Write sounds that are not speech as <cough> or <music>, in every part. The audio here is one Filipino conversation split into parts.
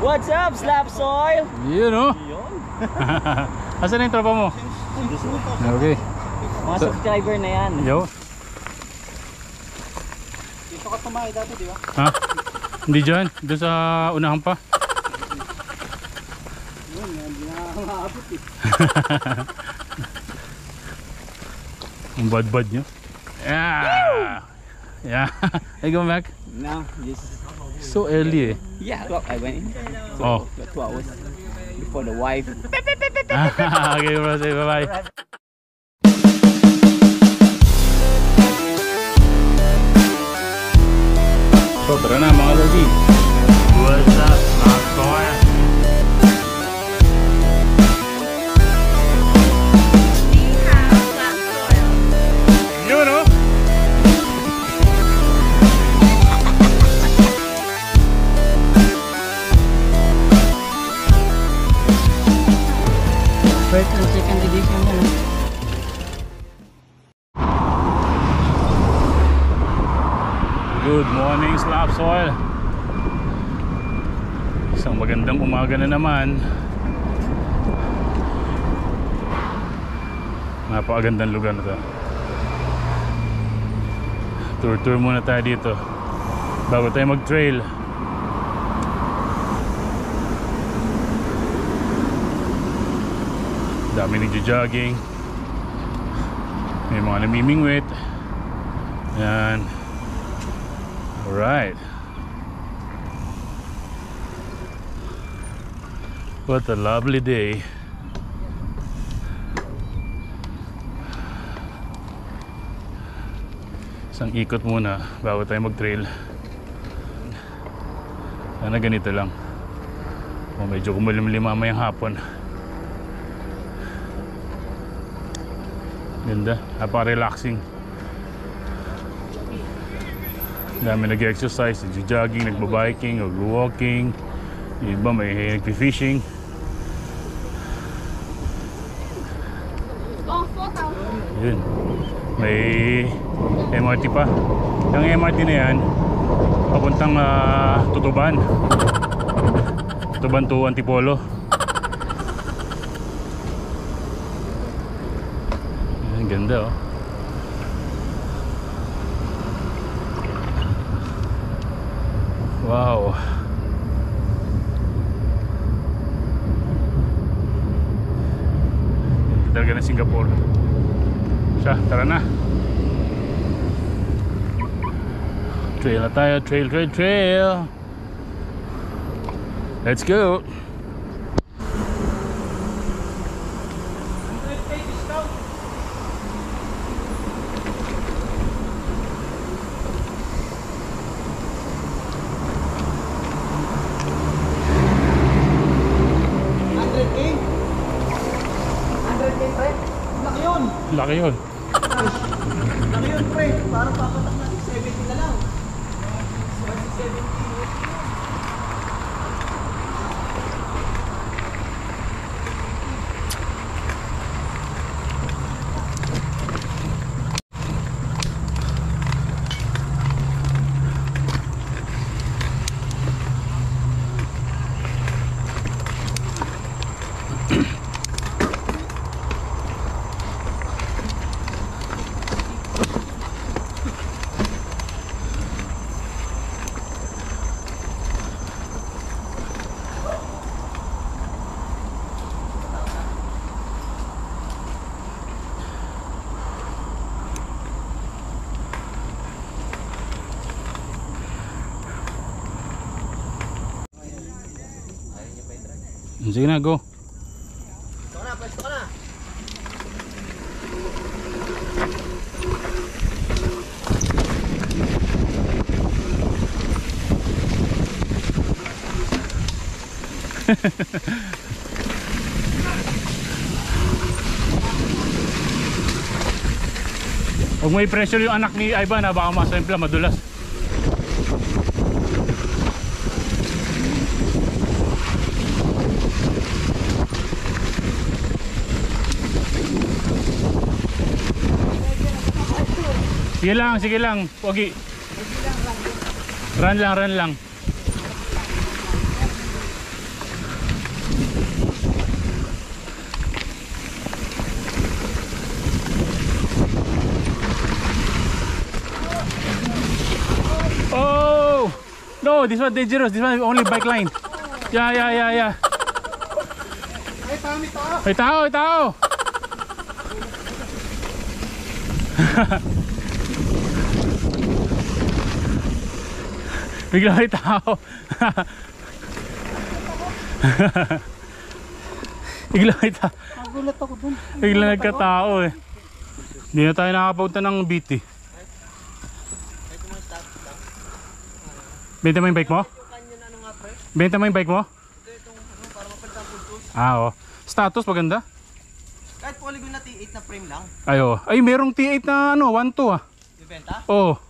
What's up, Slap Soil? Yun. Yun. <laughs> Asan na yung tropa mo? Okay. Mga So- subscriber na yan. Yo. Dito ka tumahay dati, di ba? Ha? Hindi dyan. Doon sa unahan pa. Yun, hindi na nakakaabot eh. <laughs> Ang bad-bad nyo. Yeah. Yeah. <laughs> Hey, go back. No, just... So early eh. Yeah, well, I went in. Two, Oh. two hours before the wife. <laughs> <laughs> okay bro, say bye-bye. So tara na Soil Isang magandang umaga na naman. Napakagandang lugar na to. Tour tour muna tayo dito. Bago tayo mag trail Dami nagja-jogging May mga namimingwit. Yan Alright. What a lovely day. Isang ikot muna bago tayo mag-trail. Sana ganito lang. O medyo kumulimlim mamayang hapon. Ganda. Napaka-relaxing. dami nag-exercise, nag-jogging, nagbabiking, nag-walking yung iba may nag-fishing yun. May MRT pa. Yung MRT na yan papuntang ah, Tutuban. Tutuban to Antipolo. Ang ganda oh ng Singapore. Siya, tara na. Trail na tayo. Trail, trail, trail. Let's go. Laki yun. Ano yun, pre? Parang papatak natin 70 na lang. Sige na, go. Ito na, pwesto na. Huwag mo i-pressure yung anak ni Ivan ha, baka masempla, madulas. Sige lang, sige lang. Pogi. Run lang, run lang. Oh! No, this one dangerous. This one only bike line. Yeah, yeah, yeah, yeah. Ay, tao, may tao. Ay, tao, ay, tao. <laughs> Bigla may tao. Bigla may tao. Nagulat ako dun. Bigla nagkatao eh. Hindi na tayo nakapunta ng BT. Benta mo yung bike mo? Benta mo yung bike mo? Ah, oo. Status maganda? Kahit polygon na T8 na frame lang. Ay, oo. Ay, merong T8 na ano, 1.2 ah. Ibenta? Oo.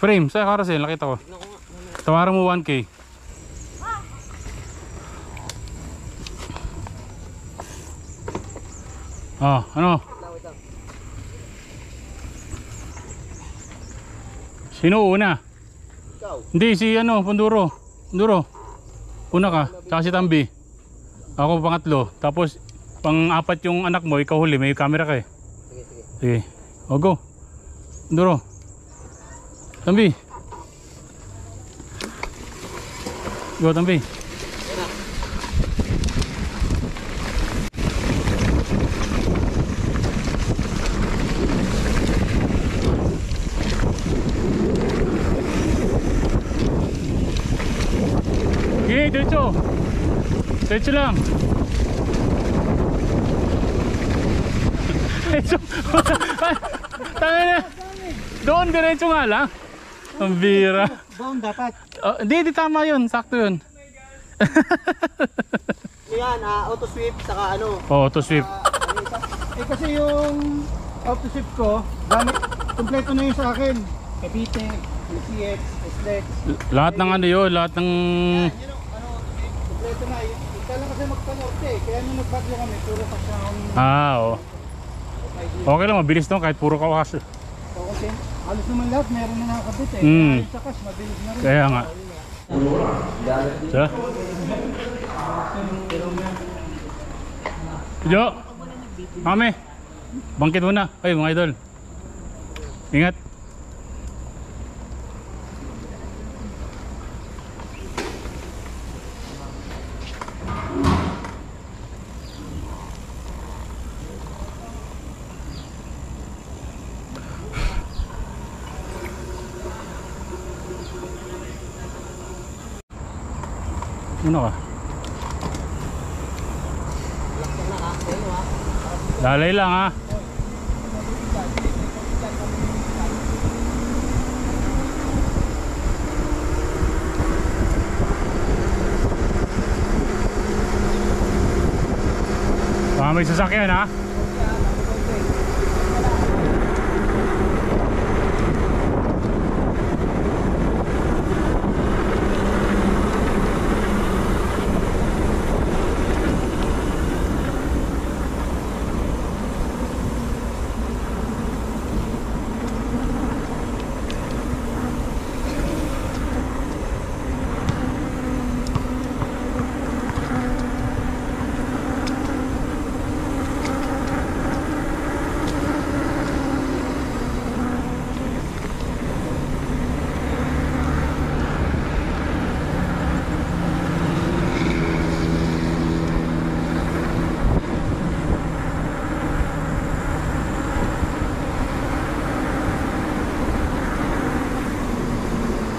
Frame, sa carousel, nakita ko. Tawaran mo 1K. Oh, ano? Sino una? Ikaw. Hindi, si ano, Punduro. Punduro. Una ka, tsaka si Tambi. Ako pangatlo. Tapos, pang-apat yung anak mo, ikaw huli, may camera ka eh. Sige, sige. Sige. O, go. Punduro. Tambi. Go, Tambi. Okay, diretso. Diretso lang. Diretso. Tangin na. Doon, diretso nga lang. Ang bira. Down dapat. Oh, Hindi, di tama yun. Sakto yun. <laughs> Yan, ah, auto sweep, saka ano. Oo, oh, to sweep. isa? Eh kasi yung auto sweep ko, gamit, kompleto na yun sa akin. Cavite, CX, SLEX. Lahat ng ano yun, lahat ng... Yan, yun ano, kompleto na. Ika lang kasi magpanorte eh. Kaya nung nagbagyo kami, puro sa sound. Ah, oo. Okay lang, mabilis naman kahit puro kawas. So kasi, halos naman lahat meron na nakakabit eh. Mm. Yung sa cash, mabilis na rin. Kaya nga. Sa? Jo! Kami! Bangkit muna. Ay, mga idol. Ingat. Ano ka? Lalay lang ha. Baka may sasakyan ha.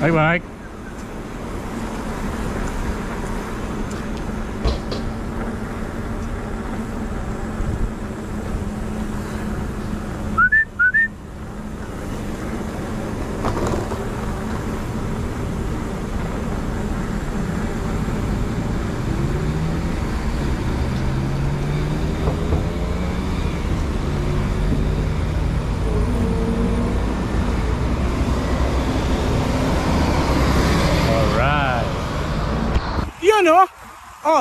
拜拜。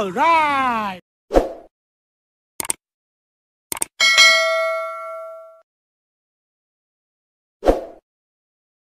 Alright. Yun oh! Alright!